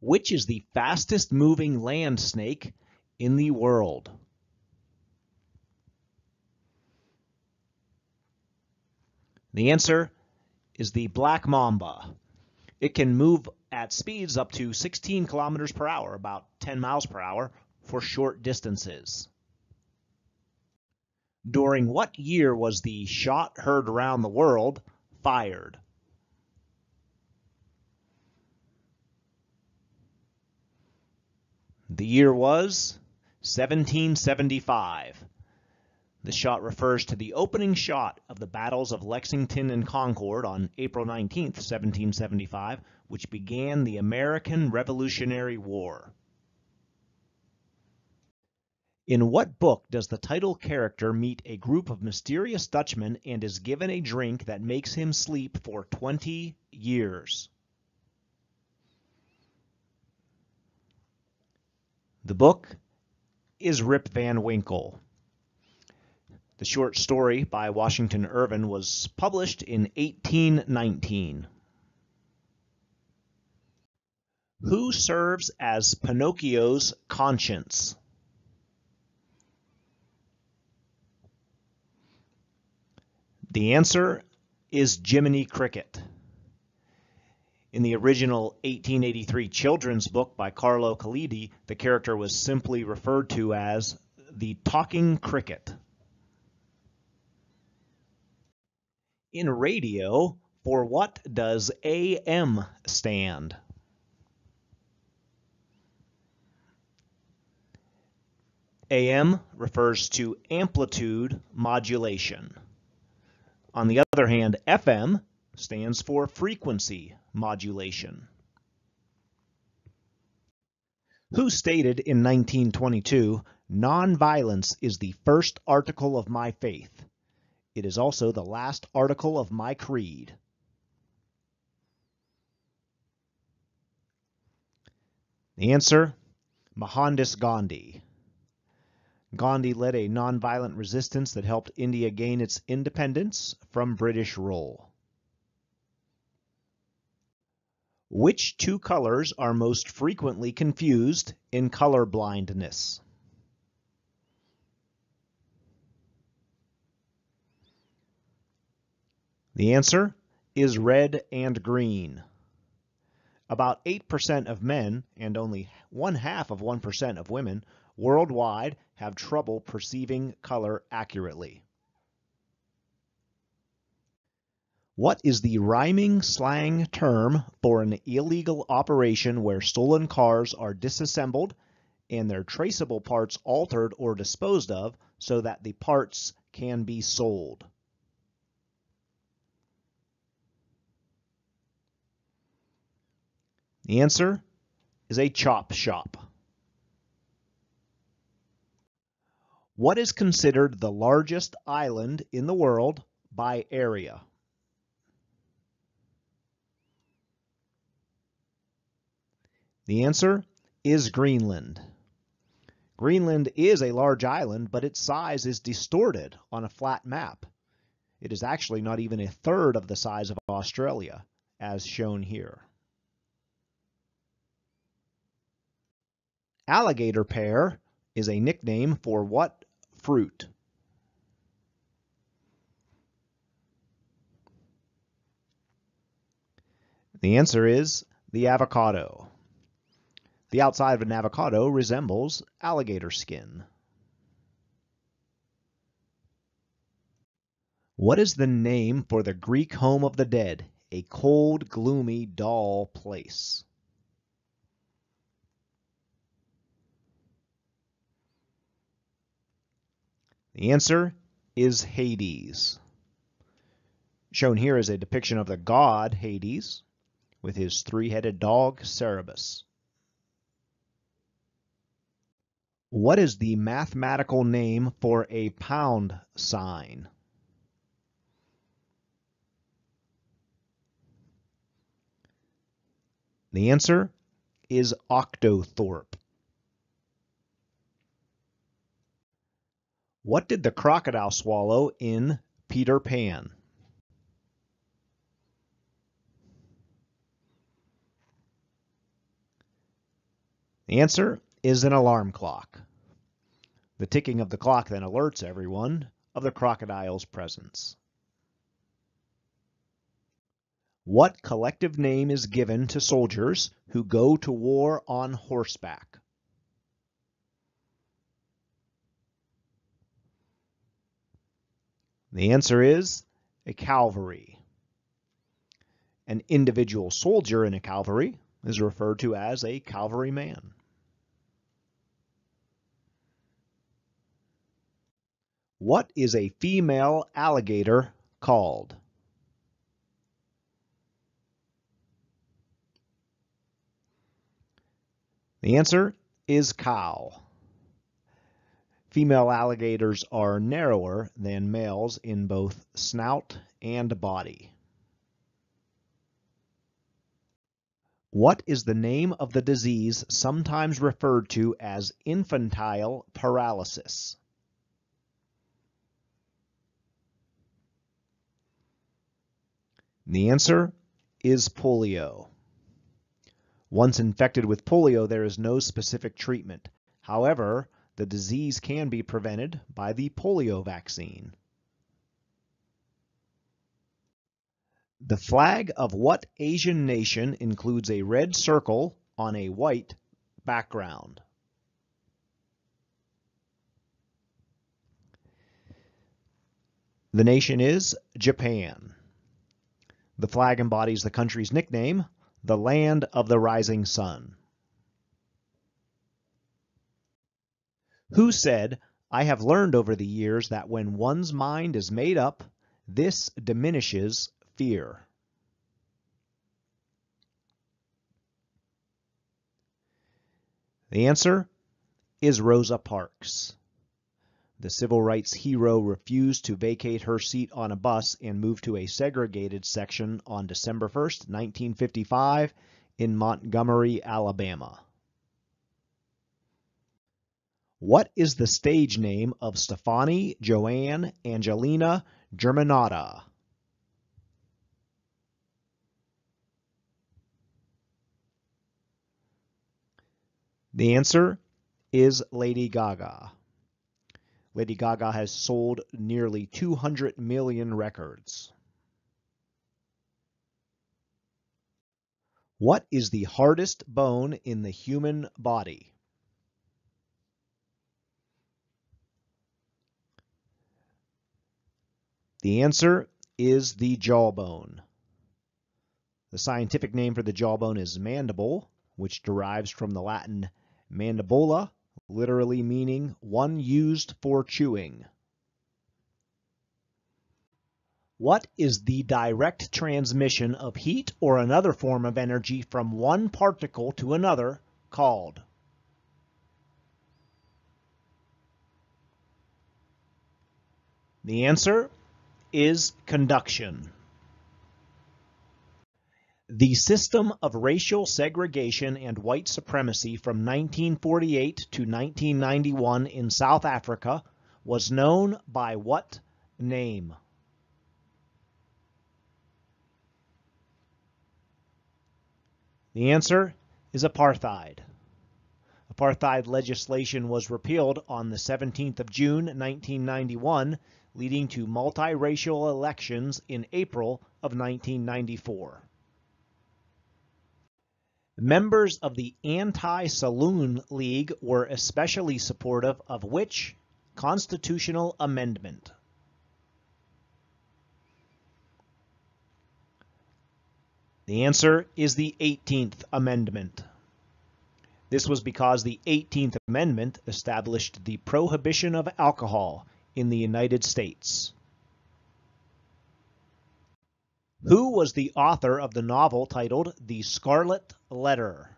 Which is the fastest moving land snake in the world? The answer is the black mamba. It can move at speeds up to 16 kilometers per hour, about 10 miles per hour, for short distances. During what year was the shot heard around the world fired? The year was 1775. The shot refers to the opening shot of the battles of Lexington and Concord on April 19, 1775, which began the American Revolutionary War. In what book does the title character meet a group of mysterious Dutchmen and is given a drink that makes him sleep for 20 years? The book is Rip Van Winkle. The short story by Washington Irving was published in 1819. Who serves as Pinocchio's conscience? The answer is Jiminy Cricket. In the original 1883 children's book by Carlo Collodi, the character was simply referred to as the talking cricket. In radio, for what does AM stand? AM refers to amplitude modulation. On the other hand, FM stands for frequency modulation. Who stated in 1922, nonviolence is the first article of my faith. It is also the last article of my creed. The answer, Mohandas Gandhi. Gandhi led a nonviolent resistance that helped India gain its independence from British rule. Which two colors are most frequently confused in color blindness? The answer is red and green. About 8% of men and only one half of 1% of women worldwide have trouble perceiving color accurately. What is the rhyming slang term for an illegal operation where stolen cars are disassembled and their traceable parts altered or disposed of so that the parts can be sold? The answer is a chop shop. What is considered the largest island in the world by area? The answer is Greenland. Greenland is a large island, but its size is distorted on a flat map. It is actually not even a third of the size of Australia, as shown here. Alligator pear is a nickname for what fruit? The answer is the avocado. The outside of an avocado resembles alligator skin. What is the name for the Greek home of the dead? A cold, gloomy, dull place. The answer is Hades. Shown here is a depiction of the god Hades with his three-headed dog Cerberus. What is the mathematical name for a pound sign? The answer is octothorpe. What did the crocodile swallow in Peter Pan? The answer is an alarm clock. The ticking of the clock then alerts everyone of the crocodile's presence. What collective name is given to soldiers who go to war on horseback? The answer is a cavalry. An individual soldier in a cavalry is referred to as a cavalryman. What is a female alligator called? The answer is cow. Female alligators are narrower than males in both snout and body. What is the name of the disease sometimes referred to as infantile paralysis? The answer is polio. Once infected with polio, there is no specific treatment. However, the disease can be prevented by the polio vaccine. The flag of what Asian nation includes a red circle on a white background? The nation is Japan. The flag embodies the country's nickname, the land of the rising sun. Who said, I have learned over the years that when one's mind is made up, this diminishes fear. The answer is Rosa Parks. The civil rights hero refused to vacate her seat on a bus and moved to a segregated section on December 1, 1955 in Montgomery, Alabama. What is the stage name of Stefani Joanne Angelina Germanotta? The answer is Lady Gaga. Lady Gaga has sold nearly 200 million records. What is the hardest bone in the human body? The answer is the jawbone. The scientific name for the jawbone is mandible, which derives from the Latin mandibula, literally meaning one used for chewing. What is the direct transmission of heat or another form of energy from one particle to another called? The answer is conduction. The system of racial segregation and white supremacy from 1948 to 1991 in South Africa was known by what name? The answer is apartheid. Apartheid legislation was repealed on the 17th of June 1991, leading to multiracial elections in April of 1994. Members of the Anti-Saloon League were especially supportive of which constitutional amendment? The answer is the 18th Amendment. This was because the 18th Amendment established the prohibition of alcohol in the United States. Who was the author of the novel titled The Scarlet Letter?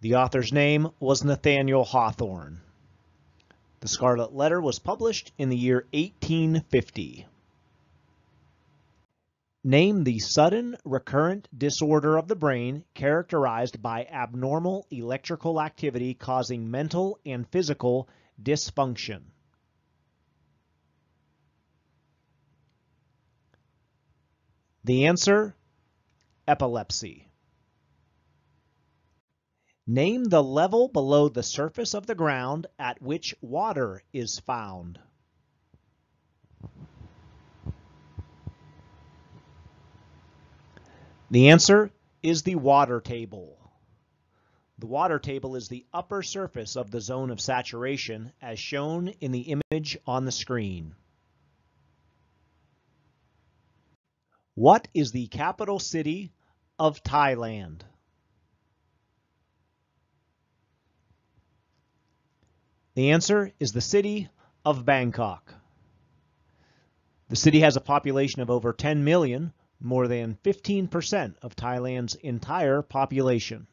The author's name was Nathaniel Hawthorne. The Scarlet Letter was published in the year 1850. Name the sudden recurrent disorder of the brain characterized by abnormal electrical activity causing mental and physical dysfunction. The answer, epilepsy. Name the level below the surface of the ground at which water is found. The answer is the water table. The water table is the upper surface of the zone of saturation as shown in the image on the screen. What is the capital city of Thailand? The answer is the city of Bangkok. The city has a population of over 10 million, more than 15% of Thailand's entire population.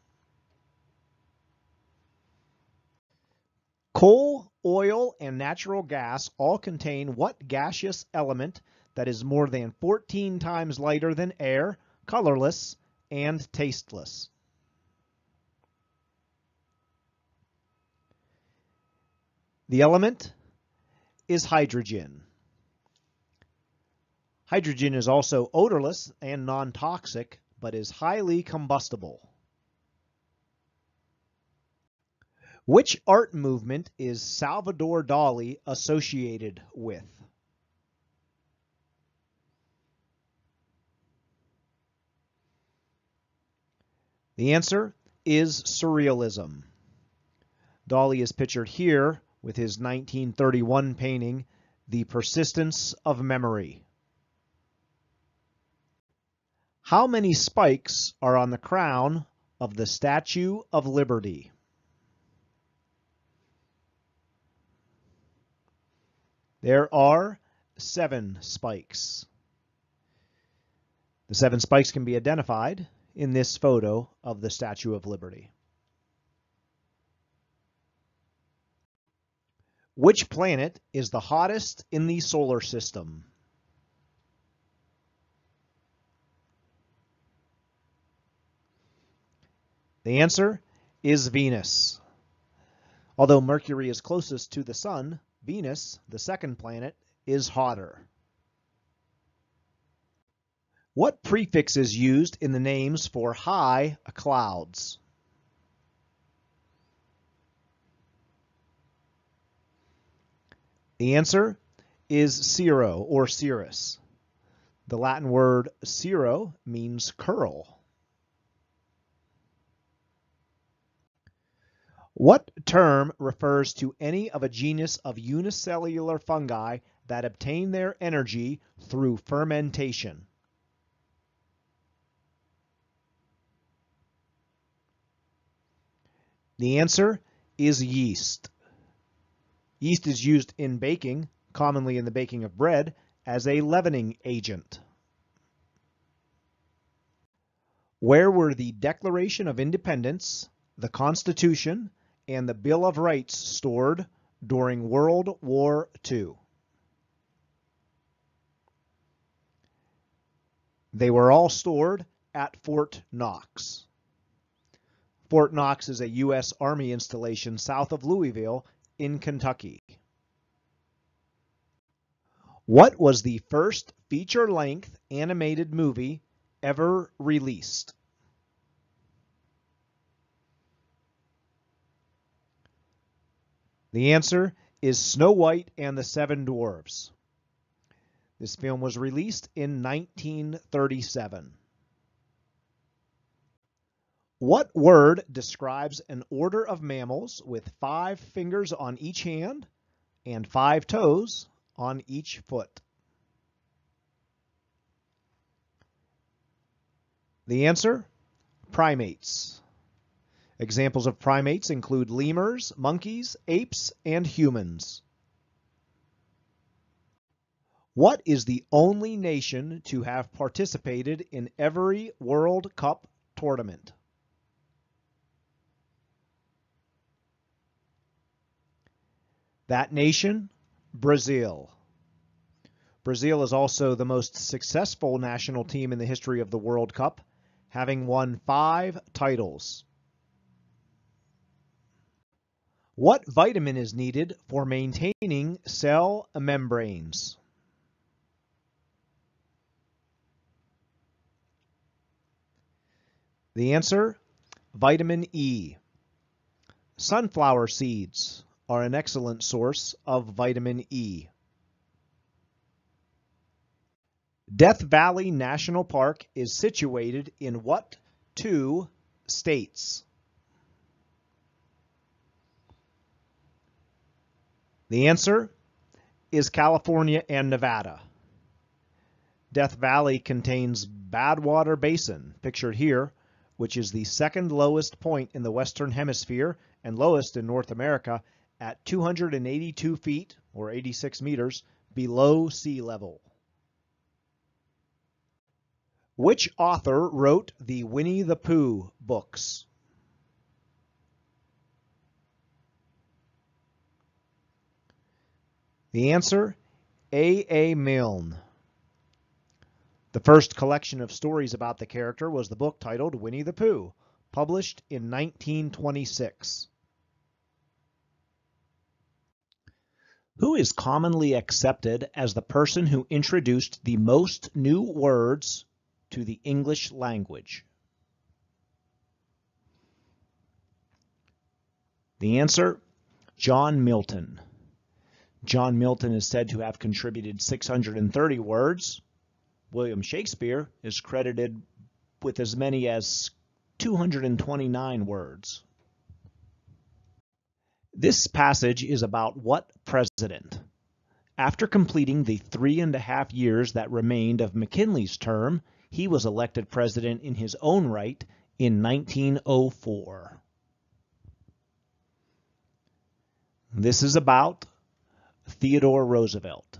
Coal, oil, and natural gas all contain what gaseous element that is more than 14 times lighter than air, colorless, and tasteless? The element is hydrogen. Hydrogen is also odorless and non-toxic, but is highly combustible. Which art movement is Salvador Dali associated with? The answer is Surrealism. Dali is pictured here with his 1931 painting, The Persistence of Memory. How many spikes are on the crown of the Statue of Liberty? There are seven spikes. The seven spikes can be identified in this photo of the Statue of Liberty. Which planet is the hottest in the solar system? The answer is Venus. Although Mercury is closest to the Sun, Venus, the second planet, is hotter. What prefix is used in the names for high clouds? The answer is cirro or cirrus. The Latin word cirro means curl. What term refers to any of a genus of unicellular fungi that obtain their energy through fermentation? The answer is yeast. Yeast is used in baking, commonly in the baking of bread, as a leavening agent. Where were the Declaration of Independence, the Constitution, and the Bill of Rights stored during World War II. They were all stored at Fort Knox. Fort Knox is a U.S. Army installation south of Louisville in Kentucky. What was the first feature-length animated movie ever released? The answer is Snow White and the Seven Dwarfs. This film was released in 1937. What word describes an order of mammals with five fingers on each hand and five toes on each foot? The answer, primates. Examples of primates include lemurs, monkeys, apes, and humans. What is the only nation to have participated in every World Cup tournament? That nation, Brazil. Brazil is also the most successful national team in the history of the World Cup, having won five titles. What vitamin is needed for maintaining cell membranes? The answer, vitamin E. Sunflower seeds are an excellent source of vitamin E. Death Valley National Park is situated in what two states? The answer is California and Nevada. Death Valley contains Badwater Basin, pictured here, which is the second lowest point in the Western Hemisphere and lowest in North America at 282 feet, or 86 meters, below sea level. Which author wrote the Winnie the Pooh books? The answer, A. A. Milne. The first collection of stories about the character was the book titled Winnie the Pooh, published in 1926. Who is commonly accepted as the person who introduced the most new words to the English language? The answer, John Milton. John Milton is said to have contributed 630 words. William Shakespeare is credited with as many as 229 words. This passage is about what president? After completing the three and a half years that remained of McKinley's term, he was elected president in his own right in 1904. This is about Theodore Roosevelt.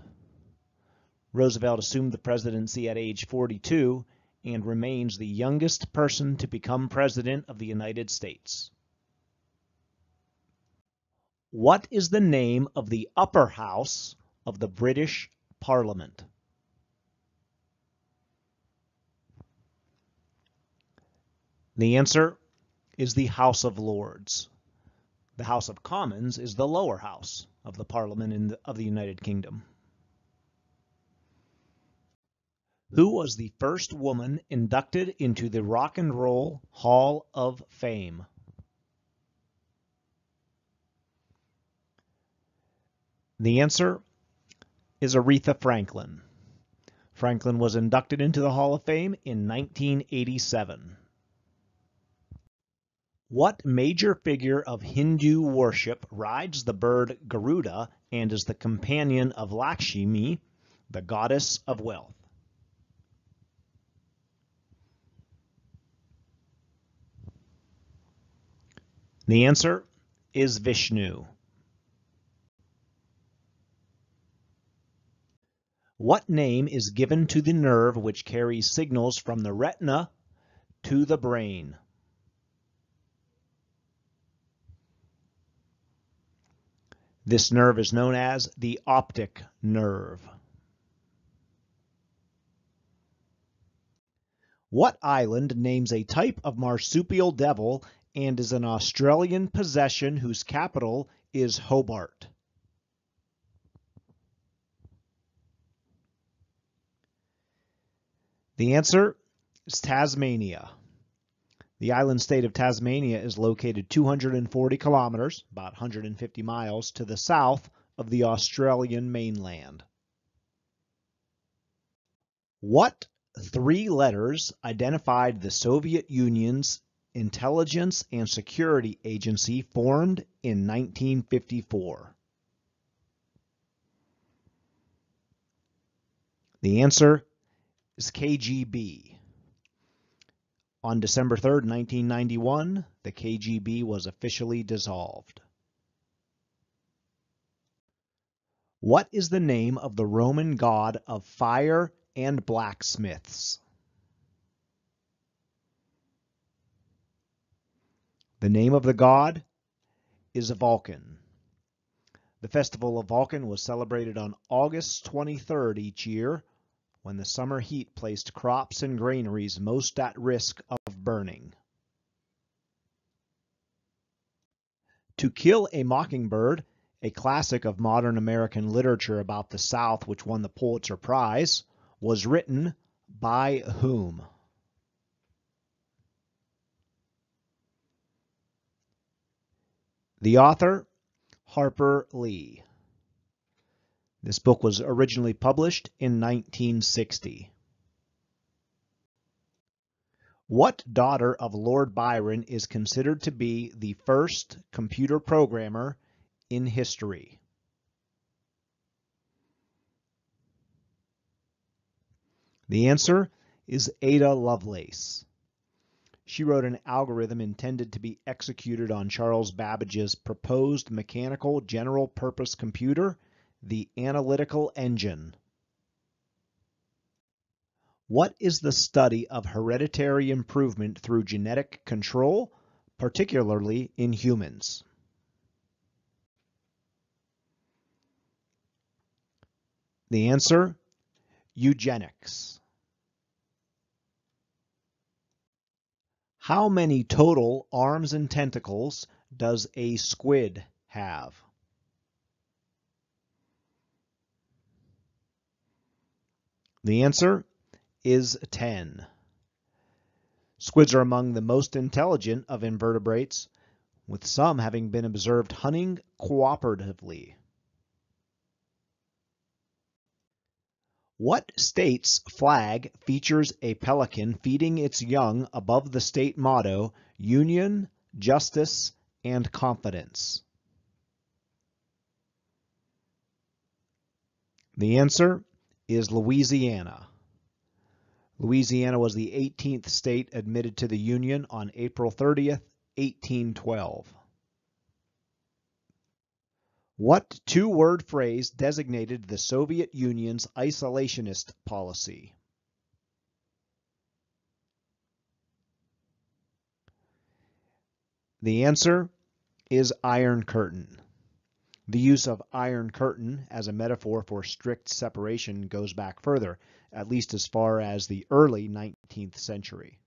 Roosevelt assumed the presidency at age 42 and remains the youngest person to become president of the United States. What is the name of the upper house of the British Parliament? The answer is the House of Lords. The House of Commons is the lower house of the Parliament the, of the United Kingdom. Who was the first woman inducted into the Rock and Roll Hall of Fame? The answer is Aretha Franklin. Franklin was inducted into the Hall of Fame in 1987. What major figure of Hindu worship rides the bird Garuda and is the companion of Lakshmi, the goddess of wealth? The answer is Vishnu. What name is given to the nerve which carries signals from the retina to the brain? This nerve is known as the optic nerve. What island names a type of marsupial devil and is an Australian possession whose capital is Hobart? The answer is Tasmania. The island state of Tasmania is located 240 kilometers, about 150 miles, to the south of the Australian mainland. What three letters identified the Soviet Union's intelligence and security agency formed in 1954? The answer is KGB. On December 3, 1991, the KGB was officially dissolved. What is the name of the Roman god of fire and blacksmiths? The name of the god is Vulcan. The festival of Vulcan was celebrated on August 23rd each year when the summer heat placed crops and granaries most at risk of burning. To Kill a Mockingbird, a classic of modern American literature about the South which won the Pulitzer Prize, was written by whom? The author, Harper Lee. This book was originally published in 1960. What daughter of Lord Byron is considered to be the first computer programmer in history? The answer is Ada Lovelace. She wrote an algorithm intended to be executed on Charles Babbage's proposed mechanical general purpose computer, the Analytical Engine. What is the study of hereditary improvement through genetic control, particularly in humans? The answer, eugenics. How many total arms and tentacles does a squid have? The answer is 10. Squids are among the most intelligent of invertebrates, with some having been observed hunting cooperatively. What state's flag features a pelican feeding its young above the state motto, Union, Justice, and Confidence? The answer is Louisiana. Louisiana was the 18th state admitted to the Union on April 30th, 1812. What two-word phrase designated the Soviet Union's isolationist policy? The answer is Iron Curtain. The use of Iron Curtain as a metaphor for strict separation goes back further, at least as far as the early 19th century.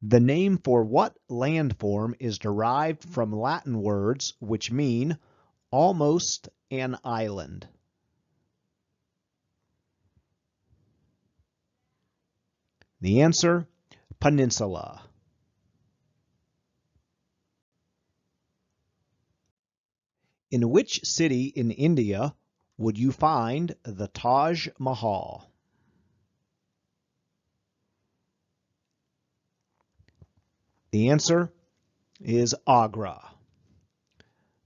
The name for what landform is derived from Latin words which mean almost an island? The answer, peninsula. In which city in India would you find the Taj Mahal? The answer is Agra.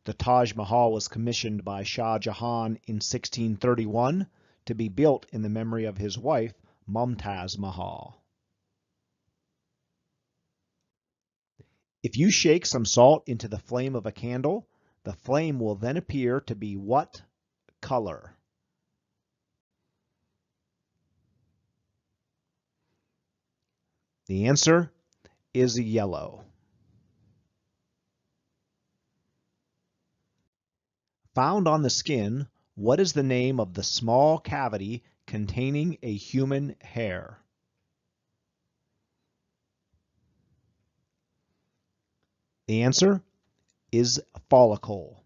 The Taj Mahal was commissioned by Shah Jahan in 1631 to be built in the memory of his wife, Mumtaz Mahal. If you shake some salt into the flame of a candle, the flame will then appear to be what color? The answer is yellow. Found on the skin, what is the name of the small cavity containing a human hair? The answer is follicle.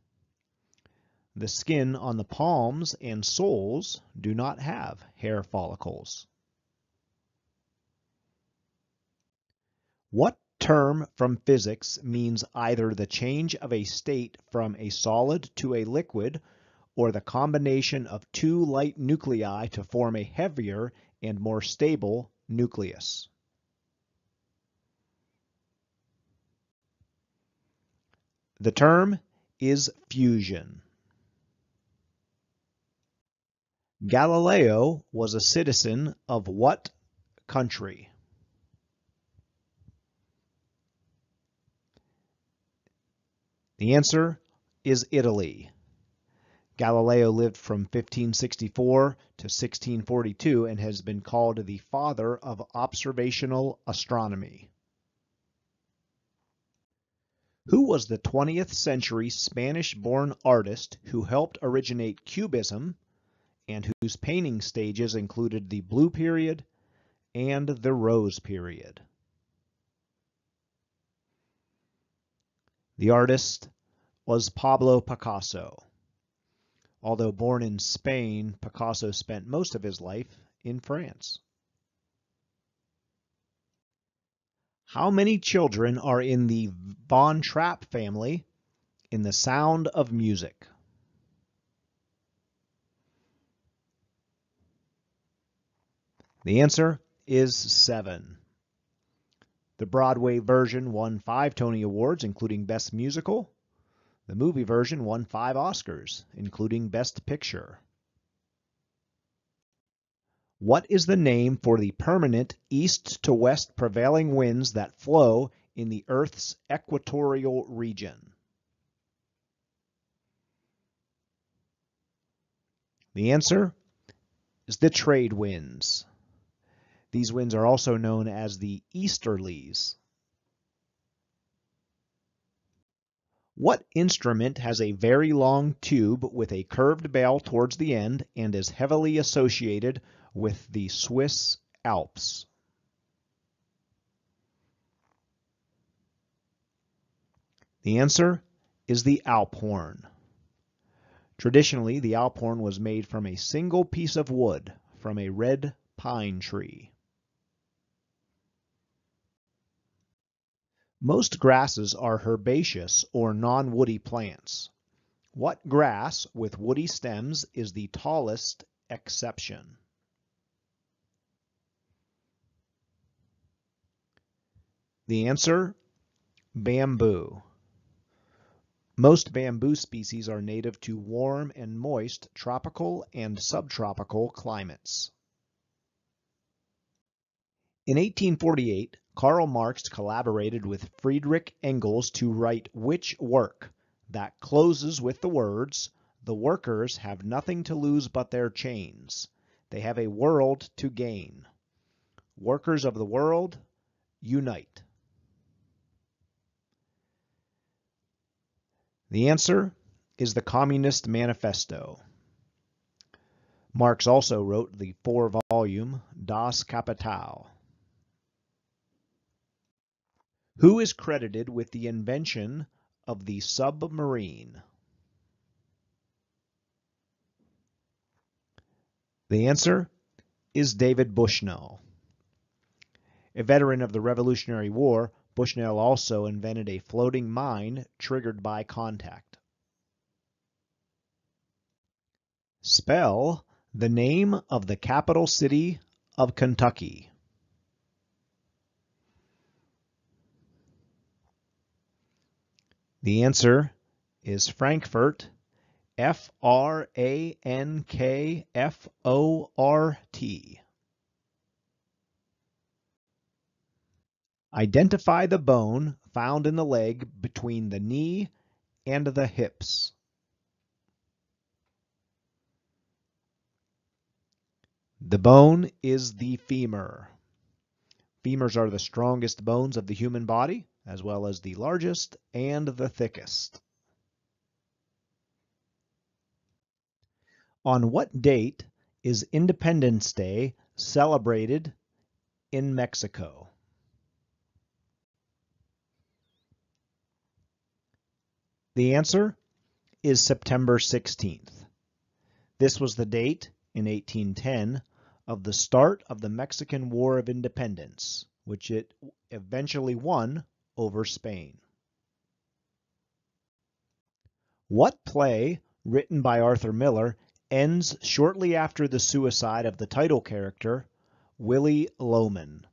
The skin on the palms and soles do not have hair follicles. What term from physics means either the change of a state from a solid to a liquid or the combination of two light nuclei to form a heavier and more stable nucleus? The term is fusion. Galileo was a citizen of what country? The answer is Italy. Galileo lived from 1564 to 1642 and has been called the father of observational astronomy. Who was the 20th century Spanish-born artist who helped originate Cubism and whose painting stages included the Blue Period and the Rose Period? The artist was Pablo Picasso. Although born in Spain, Picasso spent most of his life in France. How many children are in the Von Trapp family in The Sound of Music? The answer is seven. The Broadway version won five Tony Awards, including Best Musical. The movie version won five Oscars, including Best Picture. What is the name for the permanent east to west prevailing winds that flow in the Earth's equatorial region? The answer is the trade winds. These winds are also known as the easterlies. What instrument has a very long tube with a curved bell towards the end and is heavily associated with the Swiss Alps. The answer is the Alp horn. Traditionally, the Alp horn was made from a single piece of wood from a red pine tree. Most grasses are herbaceous or non-woody plants. What grass with woody stems is the tallest exception? The answer, bamboo. Most bamboo species are native to warm and moist tropical and subtropical climates. In 1848, Karl Marx collaborated with Friedrich Engels to write which work that closes with the words, the workers have nothing to lose but their chains. They have a world to gain. Workers of the world, unite. The answer is the Communist Manifesto. Marx also wrote the four-volume Das Kapital. Who is credited with the invention of the submarine? The answer is David Bushnell. A veteran of the Revolutionary War, Bushnell also invented a floating mine triggered by contact. Spell the name of the capital city of Kentucky. The answer is Frankfort, F R A N K F O R T. Identify the bone found in the leg between the knee and the hips. The bone is the femur. Femurs are the strongest bones of the human body, as well as the largest and the thickest. On what date is Independence Day celebrated in Mexico? The answer is September 16th. This was the date in 1810 of the start of the Mexican War of Independence, which it eventually won over Spain. What play, written by Arthur Miller, ends shortly after the suicide of the title character, Willy Loman?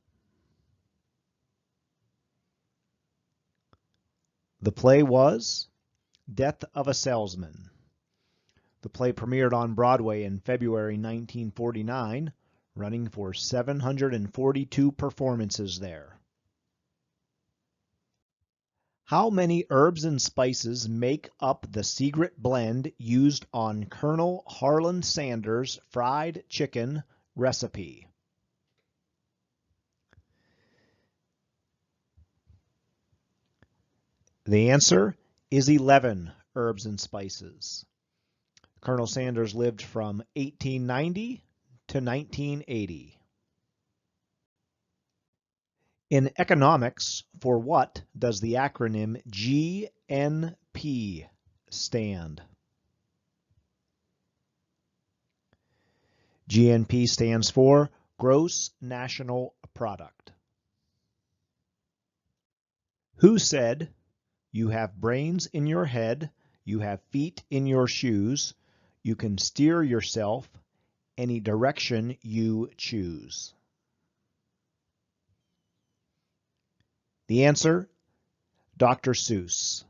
The play was Death of a Salesman. The play premiered on Broadway in February 1949, running for 742 performances there. How many herbs and spices make up the secret blend used on Colonel Harlan Sanders' fried chicken recipe? The answer is 11 herbs and spices. Colonel Sanders lived from 1890 to 1980. In economics, for what does the acronym GNP stand? GNP stands for Gross National Product. Who said, You have brains in your head, you have feet in your shoes, you can steer yourself any direction you choose? The answer, Dr. Seuss.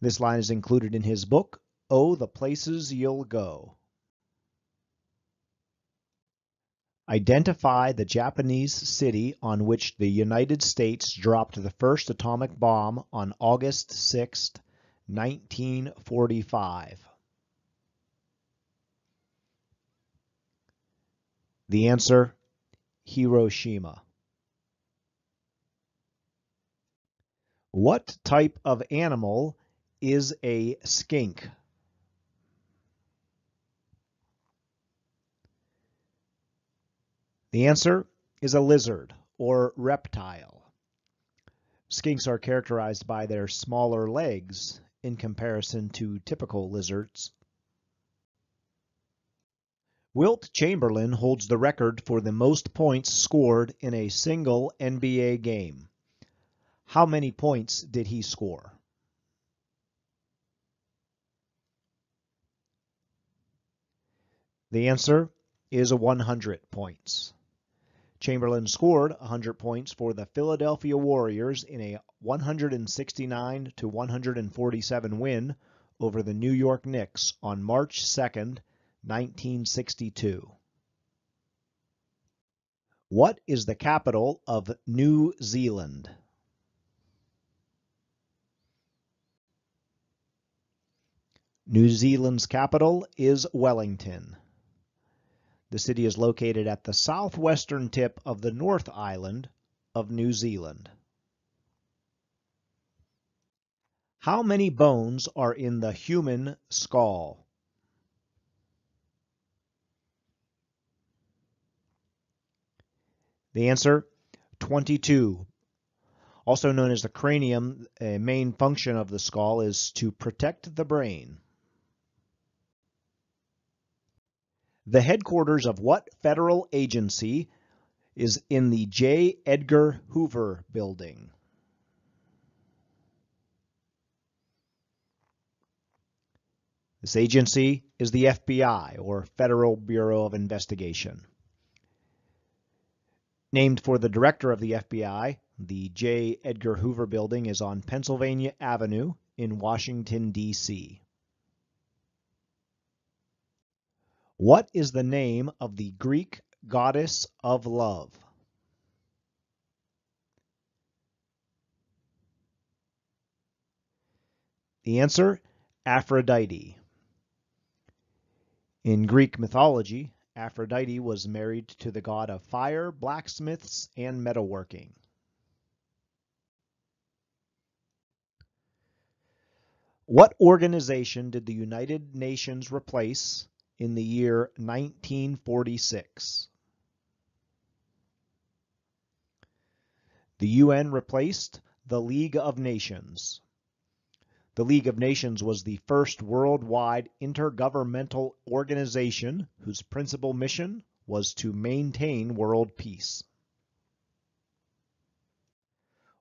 This line is included in his book, Oh, the Places You'll Go. Identify the Japanese city on which the United States dropped the first atomic bomb on August 6, 1945. The answer, Hiroshima. What type of animal is a skink? The answer is a lizard or reptile. Skinks are characterized by their smaller legs in comparison to typical lizards. Wilt Chamberlain holds the record for the most points scored in a single NBA game. How many points did he score? The answer is 100 points. Chamberlain scored 100 points for the Philadelphia Warriors in a 169 to 147 win over the New York Knicks on March 2, 1962. What is the capital of New Zealand? New Zealand's capital is Wellington. The city is located at the southwestern tip of the North Island of New Zealand. How many bones are in the human skull? The answer, 22. Also known as the cranium, a main function of the skull is to protect the brain. The headquarters of what federal agency is in the J. Edgar Hoover Building? This agency is the FBI, or Federal Bureau of Investigation. Named for the director of the FBI, the J. Edgar Hoover Building is on Pennsylvania Avenue in Washington, D.C. What is the name of the Greek goddess of love? The answer, Aphrodite. In Greek mythology, Aphrodite was married to the god of fire, blacksmiths, and metalworking. What organization did the United Nations replace in the year 1946. The UN replaced the League of Nations. The League of Nations was the first worldwide intergovernmental organization whose principal mission was to maintain world peace.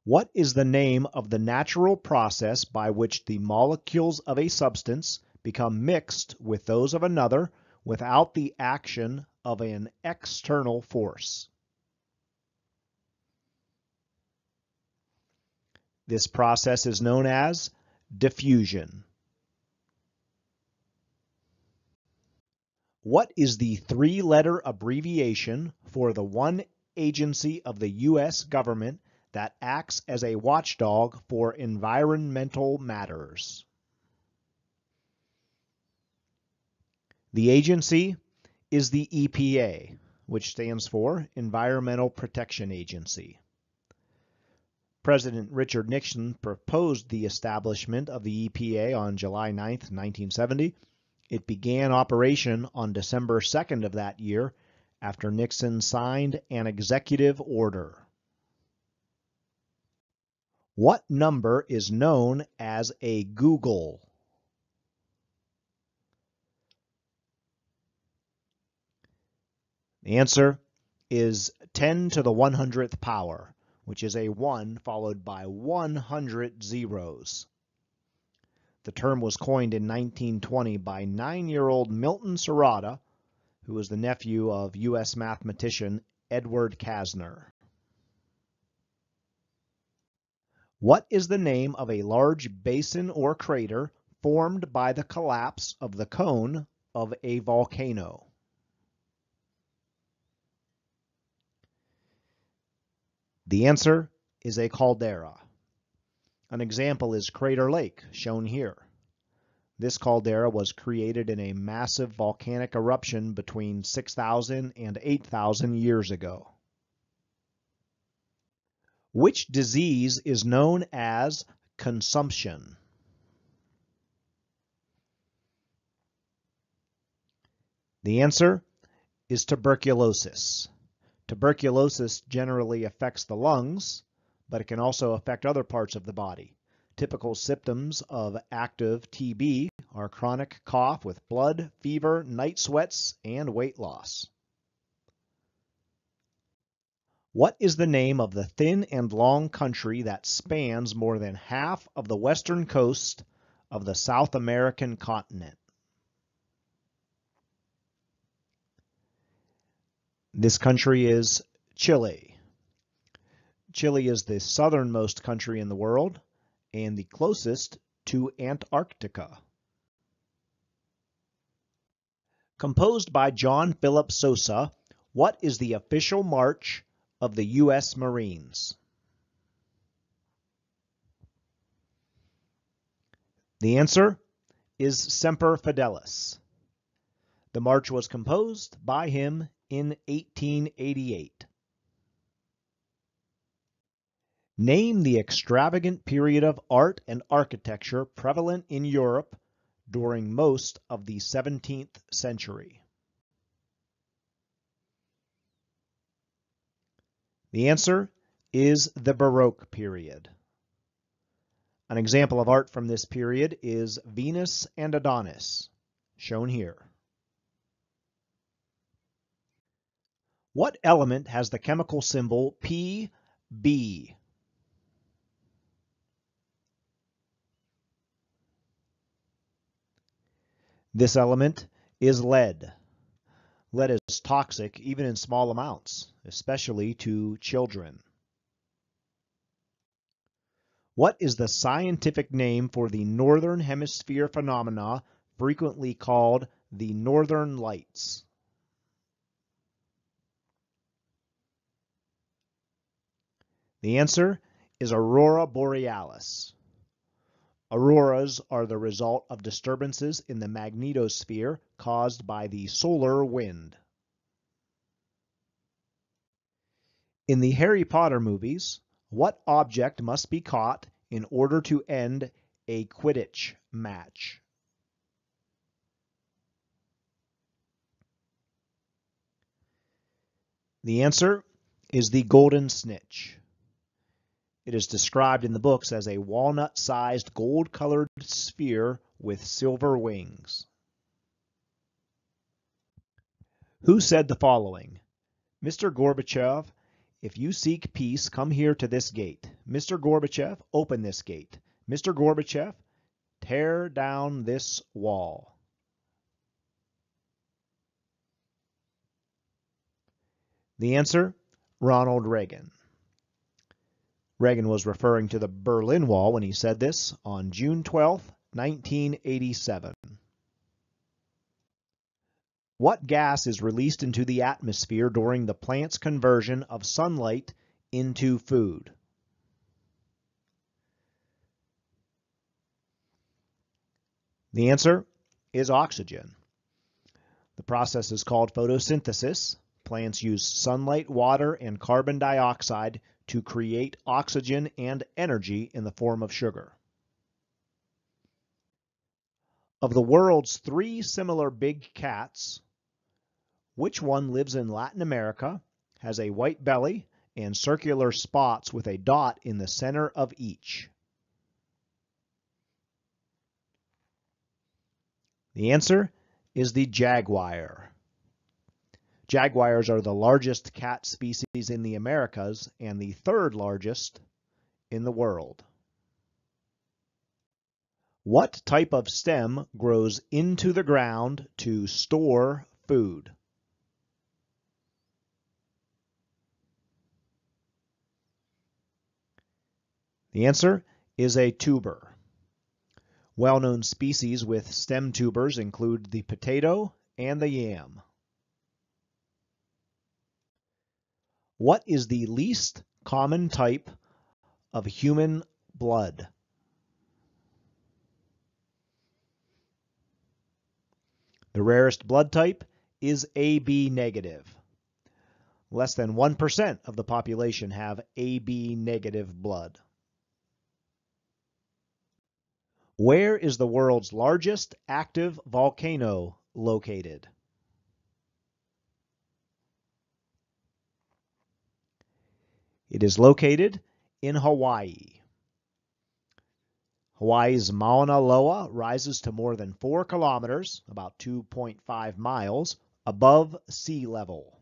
What is the name of the natural process by which the molecules of a substance become mixed with those of another without the action of an external force. This process is known as diffusion. What is the three-letter abbreviation for the one agency of the U.S. government that acts as a watchdog for environmental matters? The agency is the EPA, which stands for Environmental Protection Agency. President Richard Nixon proposed the establishment of the EPA on July 9, 1970. It began operation on December 2nd of that year after Nixon signed an executive order. What number is known as a googol? The answer is 10 to the 100th power, which is a 1 followed by 100 zeros. The term was coined in 1920 by nine-year-old Milton Sirotta, who was the nephew of U.S. mathematician Edward Kasner. What is the name of a large basin or crater formed by the collapse of the cone of a volcano? The answer is a caldera. An example is Crater Lake, shown here. This caldera was created in a massive volcanic eruption between 6,000 and 8,000 years ago. Which disease is known as consumption? The answer is tuberculosis. Tuberculosis generally affects the lungs, but it can also affect other parts of the body. Typical symptoms of active TB are chronic cough with blood, fever, night sweats, and weight loss. What is the name of the thin and long country that spans more than half of the western coast of the South American continent? This country is Chile. Chile is the southernmost country in the world and the closest to Antarctica. Composed by John Philip Sousa, what is the official march of the U.S. Marines? The answer is Semper Fidelis. The march was composed by him in 1888. Name the extravagant period of art and architecture prevalent in Europe during most of the 17th century. The answer is the Baroque period. An example of art from this period is Venus and Adonis, shown here. What element has the chemical symbol Pb? This element is lead. Lead is toxic even in small amounts, especially to children. What is the scientific name for the northern hemisphere phenomena frequently called the northern lights? The answer is aurora borealis. Auroras are the result of disturbances in the magnetosphere caused by the solar wind. In the Harry Potter movies, what object must be caught in order to end a Quidditch match? The answer is the golden snitch. It is described in the books as a walnut-sized gold-colored sphere with silver wings. Who said the following? Mr. Gorbachev, if you seek peace, come here to this gate. Mr. Gorbachev, open this gate. Mr. Gorbachev, tear down this wall. The answer, Ronald Reagan. Reagan was referring to the Berlin Wall when he said this on June 12, 1987. What gas is released into the atmosphere during the plant's conversion of sunlight into food? The answer is oxygen. The process is called photosynthesis. Plants use sunlight, water, and carbon dioxide to create oxygen and energy in the form of sugar. Of the world's three similar big cats, which one lives in Latin America, has a white belly, and circular spots with a dot in the center of each? The answer is the jaguar. Jaguars are the largest cat species in the Americas and the third largest in the world. What type of stem grows into the ground to store food? The answer is a tuber. Well-known species with stem tubers include the potato and the yam. What is the least common type of human blood? The rarest blood type is AB negative. Less than 1% of the population have AB negative blood. Where is the world's largest active volcano located? It is located in Hawaii. Hawaii's Mauna Loa rises to more than 4 kilometers, about 2.5 miles, above sea level.